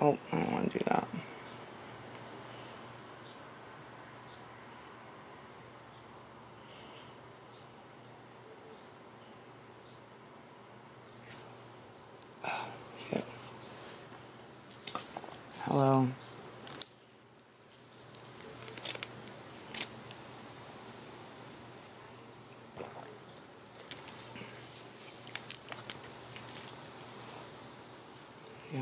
Oh, I don't want to do that. Shit. Hello. Yeah.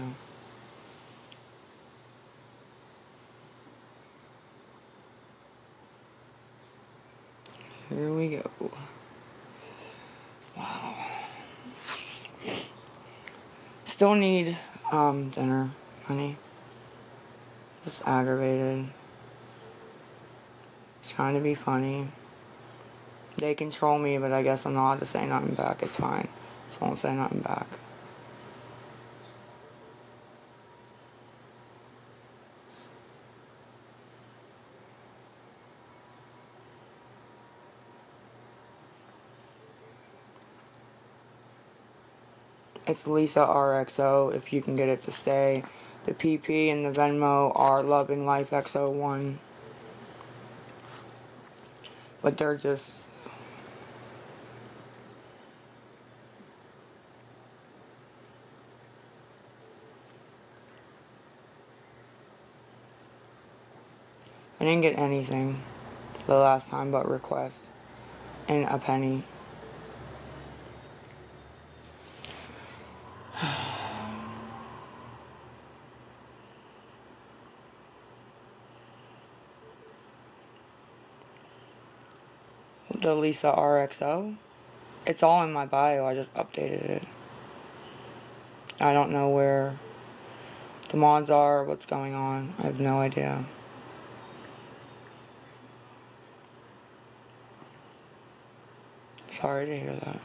Here we go. Wow. Still need um dinner, honey. Just aggravated. It's trying to be funny. They control me, but I guess I'm not allowed to say nothing back. It's fine. Just won't say nothing back. It's Lisa RXO if you can get it to stay. The PP and the Venmo are Loving Life XO1. But they're just. I didn't get anything the last time but requests and a penny. The Lisa RXO. It's all in my bio. I just updated it. I don't know where the mods are, what's going on. I have no idea. Sorry to hear that.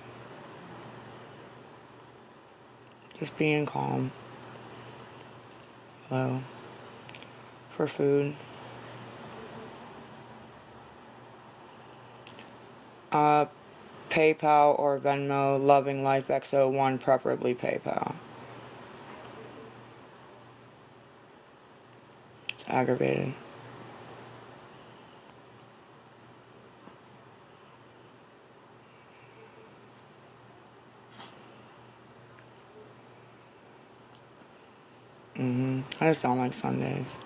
Just being calm. Hello. For food. Uh, PayPal or Venmo, Loving Life XO1, preferably PayPal. It's aggravated. Mm-hmm. I just don't like Sundays.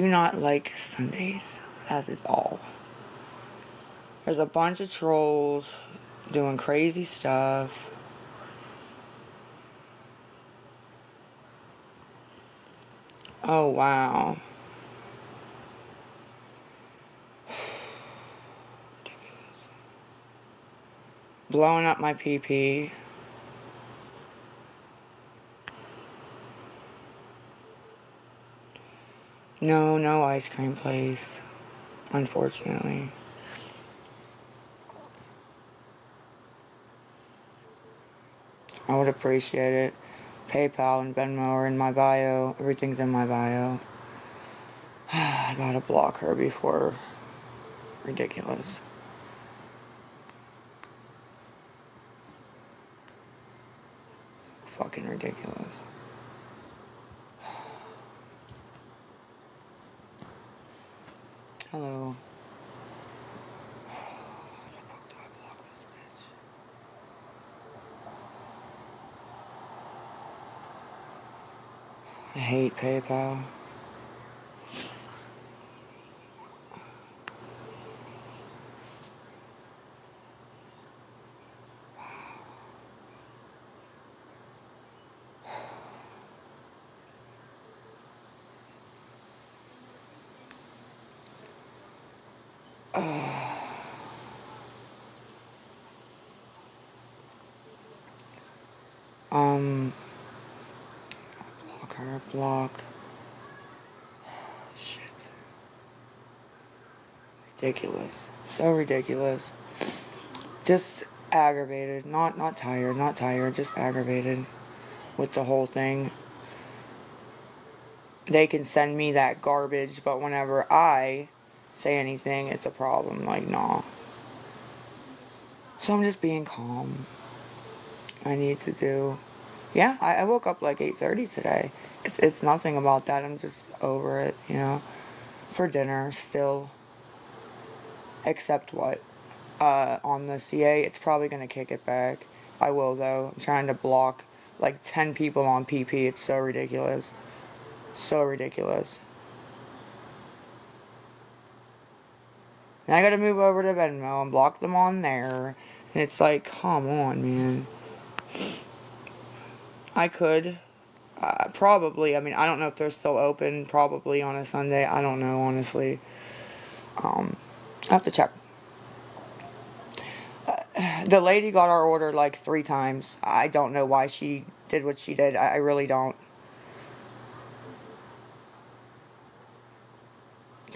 Do not like Sundays. That is all. There's a bunch of trolls doing crazy stuff. Oh, wow. Blowing up my PP. No, no ice cream place. Unfortunately. I would appreciate it. PayPal and Venmo are in my bio. Everything's in my bio. I gotta block her before. Ridiculous. So fucking ridiculous. Hello. I hate PayPal. Um, block her, block. Shit. Ridiculous. So ridiculous. Just aggravated. Not not tired, not tired, just aggravated with the whole thing. They can send me that garbage, but whenever I say anything, it's a problem. Like, nah. So I'm just being calm. I need to do. Yeah, I, I woke up like 8.30 today. It's, it's nothing about that. I'm just over it, you know. For dinner, still. Except what? Uh, on the CA, it's probably going to kick it back. I will, though. I'm trying to block like 10 people on PP. It's so ridiculous. So ridiculous. I gotta move over to Venmo and block them on there. And it's like, come on, man. I could. Uh, probably. I mean, I don't know if they're still open. Probably on a Sunday. I don't know, honestly. Um, I have to check. Uh, the lady got our order like three times. I don't know why she did what she did. I really don't.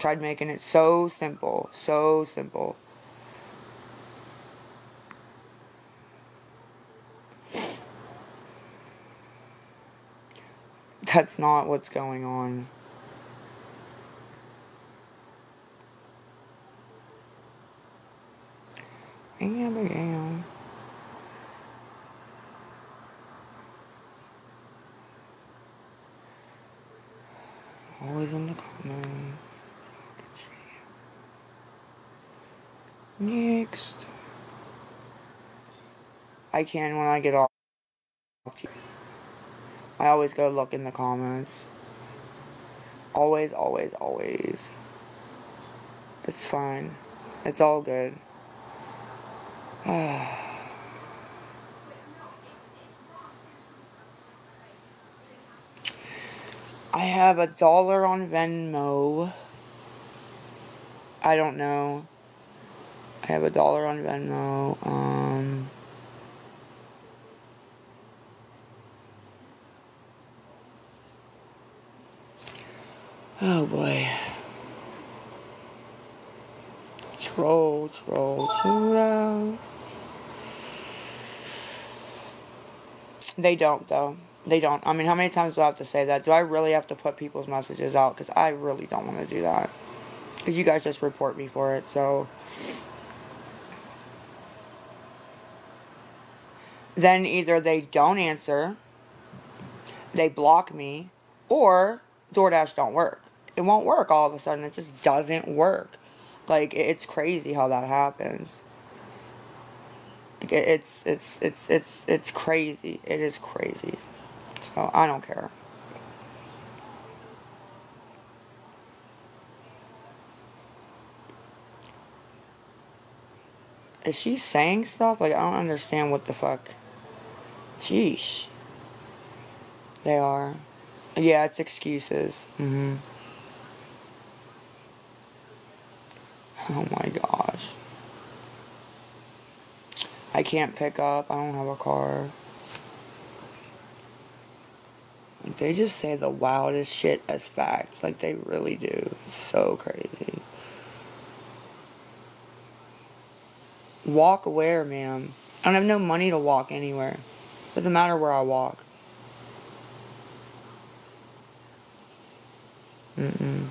Tried making it so simple. So simple. That's not what's going on. Abigail. Always in the comments. Next. I can when I get off. I always go look in the comments. Always, always, always. It's fine. It's all good. I have a dollar on Venmo. I don't know. I have a dollar on Venmo. Um, oh boy. Troll, troll, troll. They don't, though. They don't. I mean, how many times do I have to say that? Do I really have to put people's messages out? Because I really don't want to do that. Because you guys just report me for it, so. Then either they don't answer, they block me, or DoorDash don't work. It won't work all of a sudden. It just doesn't work. Like, it's crazy how that happens. It's it's it's it's it's crazy. It is crazy. So I don't care. Is she saying stuff? Like I don't understand what the fuck. Jeez. They are. Yeah, it's excuses. Mm-hmm. Oh my gosh. I can't pick up. I don't have a car. Like, they just say the wildest shit as facts. Like, they really do. It's so crazy. Walk where, ma'am? I don't have no money to walk anywhere. Doesn't matter where I walk. Mm-mm.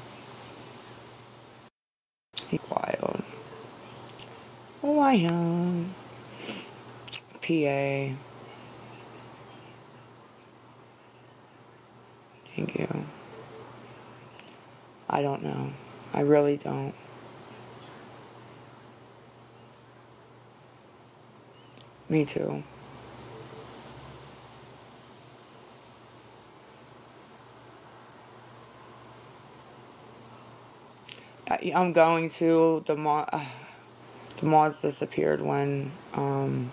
Wild. Oh, wild. PA. Thank you. I don't know. I really don't. Me too. I'm going to the mod. Uh, the mods disappeared when um,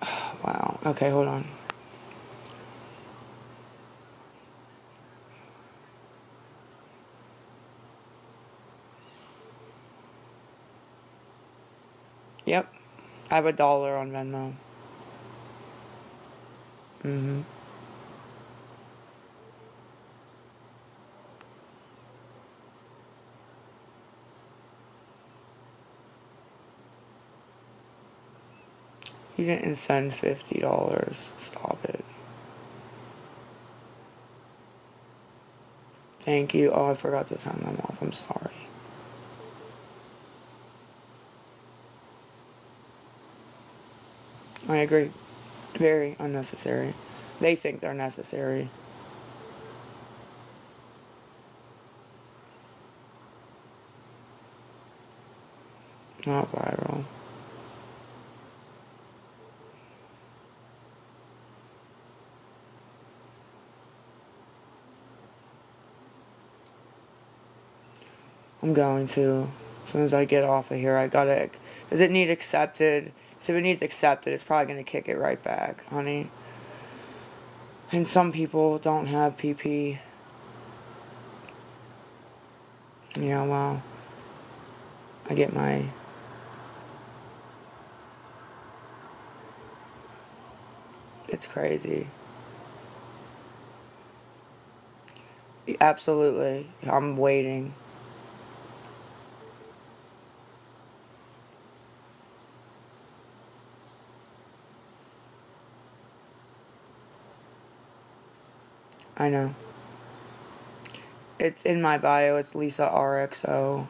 Wow. Okay, hold on. Yep. I have a dollar on Venmo. Mm-hmm. You didn't send fifty dollars. Stop it. Thank you. Oh, I forgot to sign them off. I'm sorry. I agree. Very unnecessary. They think they're necessary. Not viral. I'm going to. As soon as I get off of here, I gotta. Does it need accepted? So if it needs accepted, it's probably gonna kick it right back, honey. And some people don't have PP. Yeah, well, I get my. It's crazy. Absolutely. I'm waiting. I know. It's in my bio. It's Lisa RXO.